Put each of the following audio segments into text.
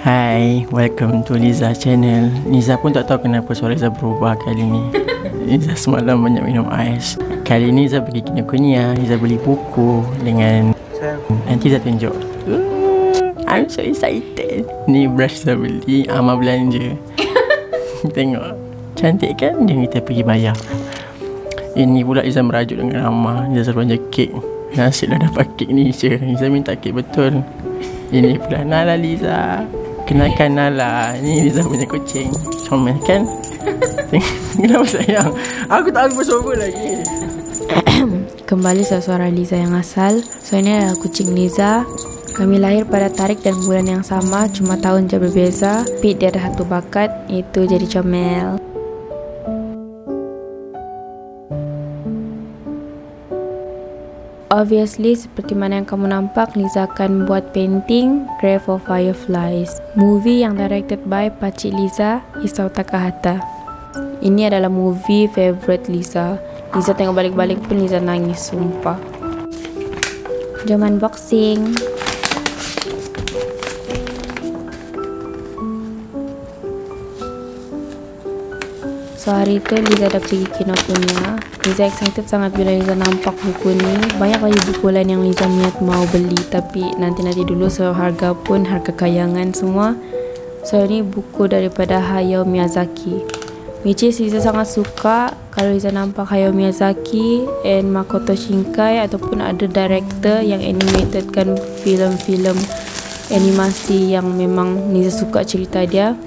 Hai, welcome to Liza channel. Liza pun tak tahu kenapa suara Liza berubah kali ni. Liza semalam banyak minum ais. Kali ni Liza pergi Kinokuniya. Liza beli buku dengan nanti Liza tunjuk. I'm so excited. Ni brush Liza beli Ama belanja. Tengok. Cantik kan? Jom kita pergi bayar. Ini pula Liza merajuk dengan Ama. Liza selalu belanja kek. Nasiblah dapat kek ni je. Liza minta kek betul. Ini pula Nala Liza. Kenalkan Nala. Ni Liza punya kucing. Comel kan? Kenapa sayang? Aku tak aku bersuara lagi. Kembali suara Liza yang asal. So ini adalah kucing Liza kami lahir pada tarik dan bulan yang sama, cuma tahun je berbeza. Tapi dia ada satu bakat, itu jadi comel. Obviously, seperti mana yang kamu nampak, Liza akan buat painting Grave of Fireflies. Movie yang directed by Pakcik Liza, Isau Takahata. Ini adalah movie favorite Liza. Liza tengok balik-balik pun Liza nangis, sumpah. Jom unboxing. Hari tu Liza dah pergi Kinokuniya Liza excited sangat bila Liza nampak buku ni. Banyak lagi buku lain yang Liza niat mau beli Tapi nanti-nanti dulu so harga pun harga kayangan semua. So ini buku daripada Hayao Miyazaki Which is Liza sangat suka. Kalau Liza nampak Hayao Miyazaki And Makoto Shinkai Ataupun ada director yang animated kan film-film animasi yang memang Liza suka cerita dia.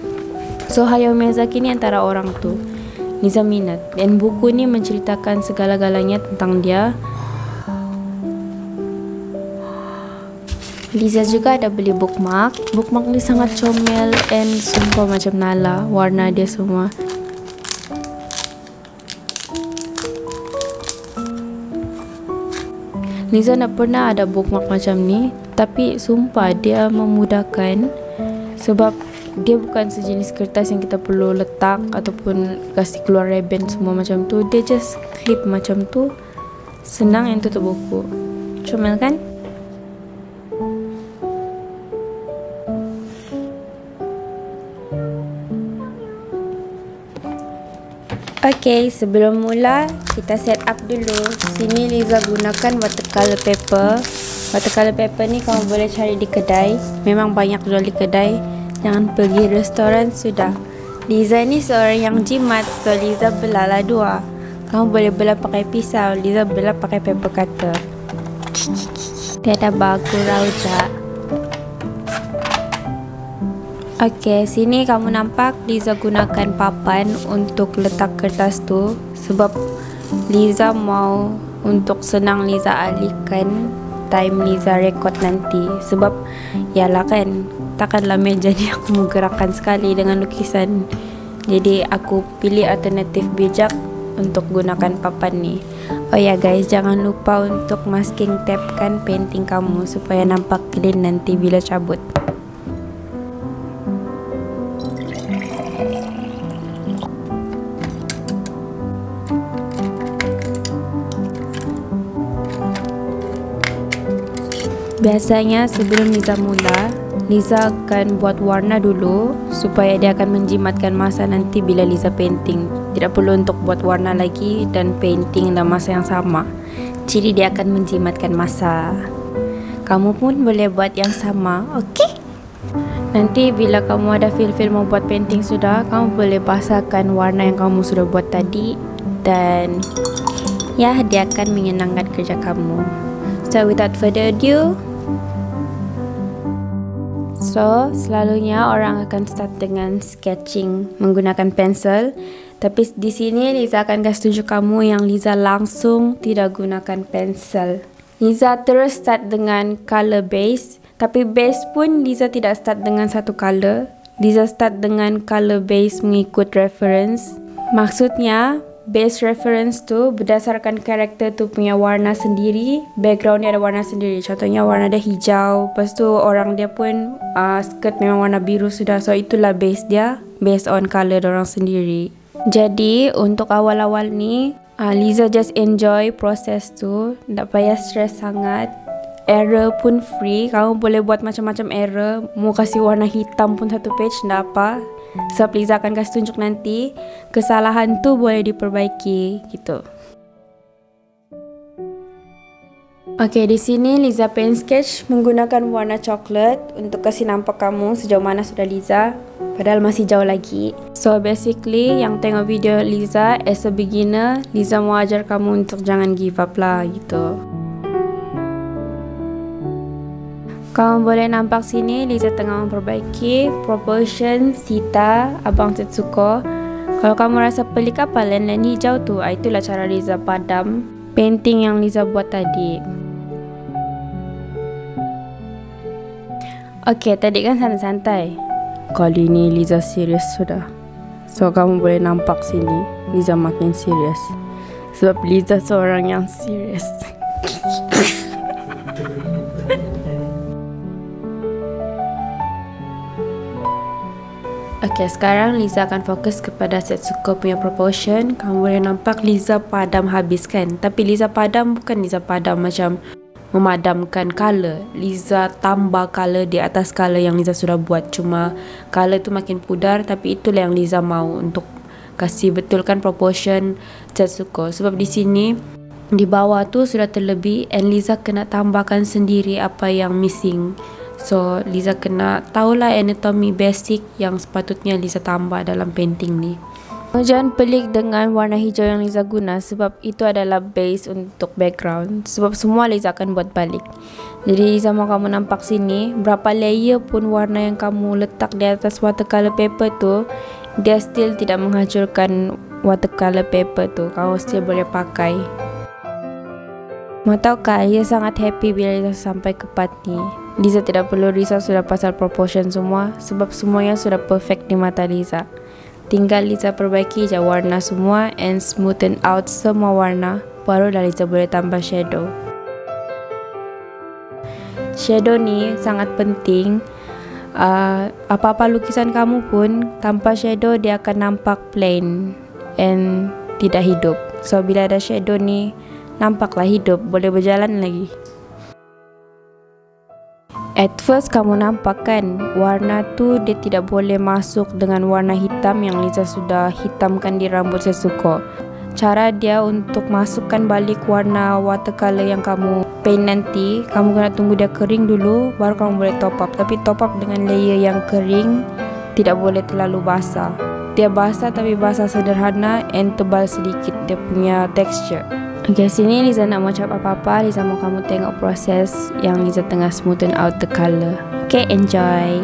So Hayao Miyazaki ni antara orang tu Niza minat dan buku ni menceritakan segala-galanya tentang dia. Liza juga ada beli bookmark. Bookmark ni sangat comel and sumpah macam Nala. Warna dia semua. Liza nak pernah ada bookmark macam ni. Tapi sumpah dia memudahkan. Sebab dia bukan sejenis kertas yang kita perlu letak ataupun kasih keluar ribbon semua macam tu dia just clip macam tu senang yang tutup buku comel kan Okay, sebelum mula kita set up dulu. Sini Liza gunakan watercolor paper. Watercolor paper ni kamu boleh cari di kedai. Memang banyak jual di kedai. Jangan pergi restoran sudah. Liza ni seorang yang jimat, so Liza belah dua. Kamu boleh belah pakai pisau, Liza belah pakai paper cutter. Dia ada bagu rauja. Okey, sini kamu nampak Liza gunakan papan untuk letak kertas tu sebab Liza mau untuk senang Liza alihkan time Liza record nanti. Sebab yalah kan takkanlah meja ni aku menggerakkan sekali dengan lukisan. Jadi aku pilih alternatif bijak untuk gunakan papan ni. Oh ya guys jangan lupa untuk masking tape kan painting kamu supaya nampak clean nanti bila cabut Biasanya sebelum Liza mula, Liza akan buat warna dulu supaya dia akan menjimatkan masa nanti bila Liza painting. Tidak perlu untuk buat warna lagi dan painting dalam masa yang sama. Jadi dia akan menjimatkan masa. Kamu pun boleh buat yang sama, okey? Nanti bila kamu ada feel-feel mau buat painting sudah, kamu boleh basahkan warna yang kamu sudah buat tadi dan ya dia akan menyenangkan kerja kamu. So without further ado, So, selalunya orang akan start dengan sketching menggunakan pensel. Tapi di sini Liza akan kasih tunjuk kamu yang Liza langsung tidak gunakan pensel. Liza terus start dengan color base. Tapi base pun Liza tidak start dengan satu color. Liza start dengan color base mengikut reference. Maksudnya, base reference tu berdasarkan karakter tu punya warna sendiri background dia ada warna sendiri. Contohnya warna dia hijau lepas tu orang dia pun uh, skirt memang warna biru sudah. So itulah base dia based on color orang sendiri. Jadi untuk awal-awal ni uh, Liza just enjoy proses tu. Tak payah stress sangat. Error pun free. Kamu boleh buat macam-macam error. Mau kasih warna hitam pun satu page Tak apa Sebab Liza akan kasih tunjuk nanti Kesalahan tu boleh diperbaiki Gitu Okay, di sini Liza pen sketch menggunakan warna coklat untuk kasih nampak kamu sejauh mana sudah Liza padahal masih jauh lagi. So basically yang tengok video Liza as a beginner, Liza mau ajar kamu untuk jangan give up lah gitu. Kamu boleh nampak sini Liza tengah memperbaiki proportion Sita Abang Tetsuko. Kalau kamu rasa pelik apa len-len hijau tu, ah, itulah cara Liza padam painting yang Liza buat tadi. Okey, tadi kan santai-santai. Kali ni Liza serius sudah. So kamu boleh nampak sini Liza makin serius. Sebab Liza seorang yang serius. Okey, sekarang Liza akan fokus kepada Setsuko punya proportion. Kamu boleh nampak Liza padam habis kan? Tapi Liza padam bukan Liza padam macam memadamkan color Liza tambah color di atas color yang Liza sudah buat cuma color tu makin pudar tapi itulah yang Liza mau untuk kasih betulkan proportion Setsuko sebab di sini di bawah tu sudah terlebih and Liza kena tambahkan sendiri apa yang missing so Liza kena tahulah anatomy basic yang sepatutnya Liza tambah dalam painting ni Jangan pelik dengan warna hijau yang Liza guna sebab itu adalah base untuk background. Sebab semua Liza akan buat balik. Jadi Liza mau kamu nampak sini, berapa layer pun warna yang kamu letak di atas watercolor paper tu, dia still tidak menghancurkan watercolor paper tu. Kamu still boleh pakai. Mau tahu kah, Liza sangat happy bila Liza sampai ke part ni. Liza tidak perlu risau sudah pasal proportion semua sebab semuanya sudah perfect di mata Liza. Tinggal Liza perbaiki je warna semua and smoothen out semua warna baru dah Liza boleh tambah shadow. Shadow ni sangat penting. Uh, apa-apa lukisan kamu pun tanpa shadow dia akan nampak plain and tidak hidup. So bila ada shadow ni nampaklah hidup, boleh berjalan lagi. At first kamu nampak kan warna tu dia tidak boleh masuk dengan warna hitam yang Liza sudah hitamkan di rambut sesuko. Cara dia untuk masukkan balik warna watercolor yang kamu paint nanti, kamu kena tunggu dia kering dulu baru kamu boleh top up. Tapi top up dengan layer yang kering tidak boleh terlalu basah. Dia basah tapi basah sederhana and tebal sedikit dia punya texture. Okay, sini Liza nak macam apa-apa. Liza mau kamu tengok proses yang Liza tengah smoothen out the color. Okay, enjoy.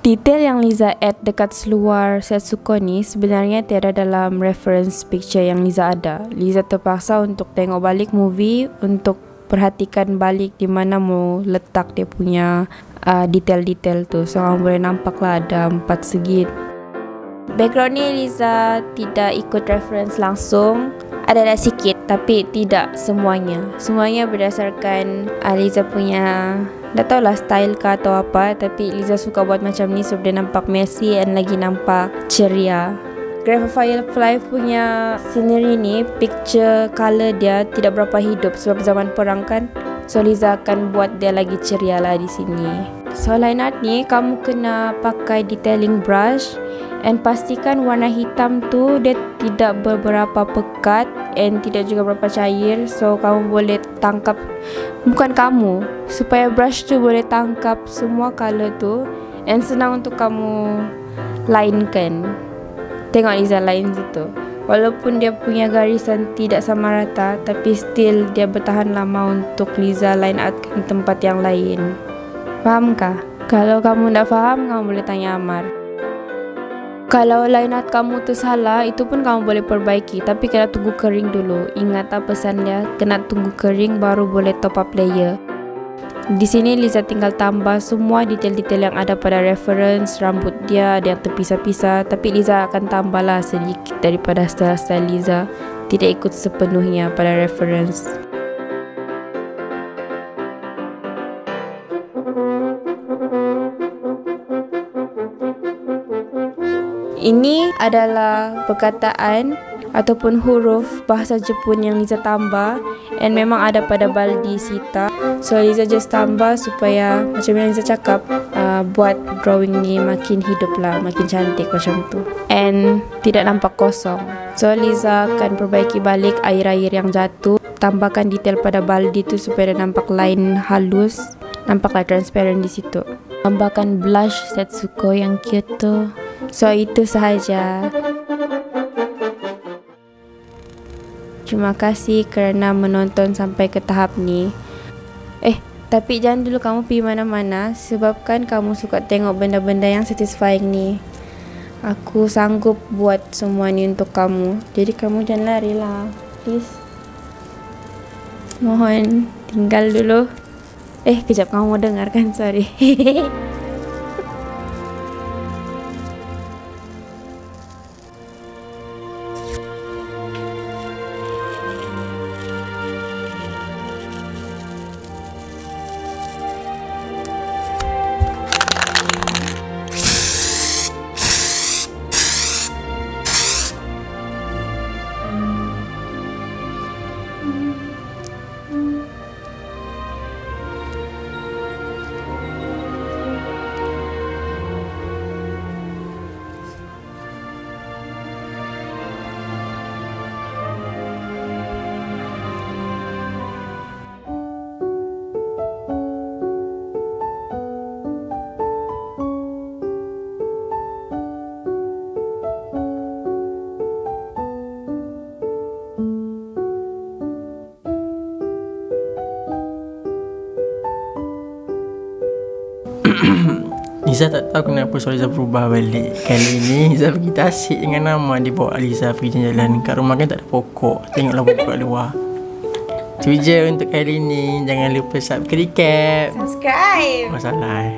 Detail yang Liza add dekat seluar Setsuko ni sebenarnya tiada dalam reference picture yang Liza ada. Liza terpaksa untuk tengok balik movie untuk perhatikan balik di mana mau letak dia punya uh, detail-detail tu. So, kamu boleh nampak lah ada empat segi. Background ni Liza tidak ikut reference langsung. Ada dah sikit tapi tidak semuanya. Semuanya berdasarkan uh, Liza punya tak tahulah style ke atau apa tapi Liza suka buat macam ni sebab dia nampak messy and lagi nampak ceria. Graph Firefly punya scenery ni picture color dia tidak berapa hidup sebab zaman perang kan. So Liza akan buat dia lagi ceria lah di sini. So line art ni kamu kena pakai detailing brush and pastikan warna hitam tu dia tidak beberapa pekat and tidak juga berapa cair. So kamu boleh tangkap bukan kamu supaya brush tu boleh tangkap semua color tu and senang untuk kamu linekan Tengok Liza lain situ Walaupun dia punya garisan tidak sama rata Tapi still dia bertahan lama untuk Liza line outkan tempat yang lain. Fahamkah? Kalau kamu tidak faham, kamu boleh tanya Amar. Kalau line out kamu tu salah, itu pun kamu boleh perbaiki. Tapi kena tunggu kering dulu. Ingat apa pesan dia? Kena tunggu kering baru boleh top up layer di sini Liza tinggal tambah semua detail-detail yang ada pada reference rambut dia ada yang terpisah-pisah tapi Liza akan tambahlah sedikit daripada style-style Liza tidak ikut sepenuhnya pada reference. Ini adalah perkataan ataupun huruf bahasa Jepun yang Liza tambah and memang ada pada baldi Sita. So Liza just tambah supaya macam yang Liza cakap uh, buat drawing ni makin hidup lah, makin cantik macam tu. And tidak nampak kosong. So Liza akan perbaiki balik air-air yang jatuh, tambahkan detail pada baldi tu supaya dia nampak line halus, nampaklah transparent di situ. Tambahkan blush Setsuko yang cute tu. So itu sahaja. Terima kasih kerana menonton sampai ke tahap ni. Eh, tapi jangan dulu kamu pergi mana-mana sebabkan kamu suka tengok benda-benda yang satisfying ni. Aku sanggup buat semua ni untuk kamu. Jadi kamu jangan lari lah. Please. Mohon tinggal dulu. Eh, kejap kamu mau dengar kan? Sorry. Liza tak tahu kenapa suara Liza berubah balik Kali ni. Liza pergi tasik dengan nama Dia bawa Liza pergi jalan-jalan. Kat rumah kan tak ada pokok. Tengoklah pokok kat luar. Tu je untuk kali ni. Jangan lupa subscribe. Subscribe. Masalah eh